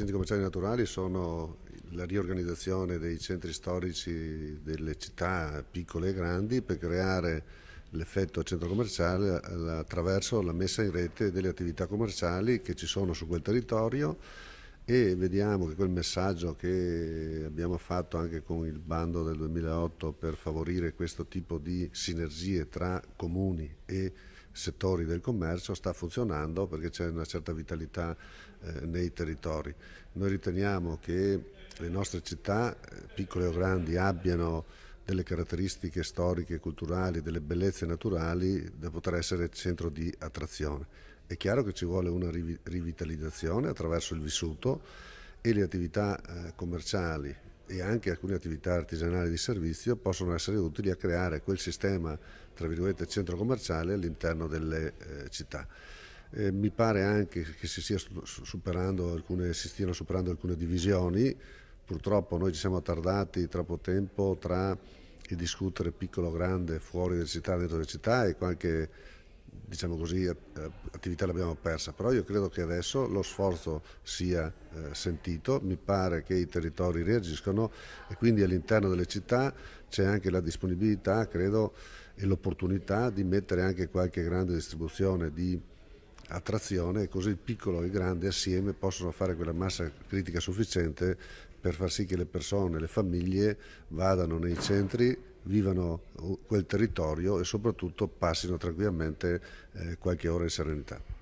centri commerciali naturali sono la riorganizzazione dei centri storici delle città piccole e grandi per creare l'effetto centro commerciale attraverso la messa in rete delle attività commerciali che ci sono su quel territorio e vediamo che quel messaggio che abbiamo fatto anche con il bando del 2008 per favorire questo tipo di sinergie tra comuni e settori del commercio sta funzionando perché c'è una certa vitalità eh, nei territori. Noi riteniamo che le nostre città, eh, piccole o grandi, abbiano delle caratteristiche storiche culturali, delle bellezze naturali da poter essere centro di attrazione. È chiaro che ci vuole una rivitalizzazione attraverso il vissuto e le attività eh, commerciali e anche alcune attività artigianali di servizio possono essere utili a creare quel sistema, tra virgolette, centro commerciale all'interno delle eh, città. Eh, mi pare anche che si, alcune, si, stiano superando alcune divisioni, purtroppo noi ci siamo tardati troppo tempo tra il discutere piccolo o grande fuori delle città, dentro delle città e qualche diciamo così, attività l'abbiamo persa, però io credo che adesso lo sforzo sia eh, sentito, mi pare che i territori reagiscono e quindi all'interno delle città c'è anche la disponibilità, credo, e l'opportunità di mettere anche qualche grande distribuzione di attrazione, così il piccolo e il grande assieme possono fare quella massa critica sufficiente per far sì che le persone, le famiglie vadano nei centri vivano quel territorio e soprattutto passino tranquillamente eh, qualche ora in serenità.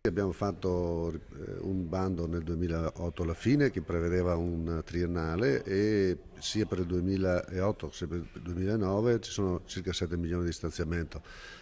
Abbiamo fatto eh, un bando nel 2008 alla fine che prevedeva un triennale e sia per il 2008 che per il 2009 ci sono circa 7 milioni di stanziamento.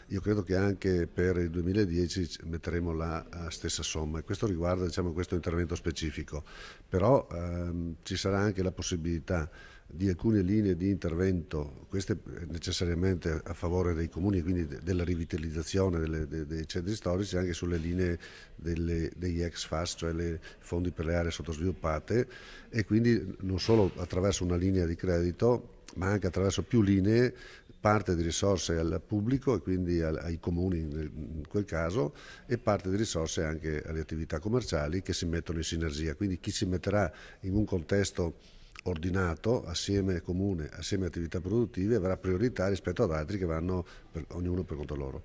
Io credo che anche per il 2010 metteremo la stessa somma e questo riguarda diciamo, questo intervento specifico, però ehm, ci sarà anche la possibilità di alcune linee di intervento, queste necessariamente a favore dei comuni, quindi della rivitalizzazione delle, dei, dei centri storici, anche sulle linee delle, degli ex FAS, cioè i fondi per le aree sottosviluppate, e quindi non solo attraverso una linea di credito, ma anche attraverso più linee parte di risorse al pubblico e quindi ai comuni in quel caso e parte di risorse anche alle attività commerciali che si mettono in sinergia. Quindi chi si metterà in un contesto ordinato assieme comune, assieme attività produttive avrà priorità rispetto ad altri che vanno per, ognuno per conto loro.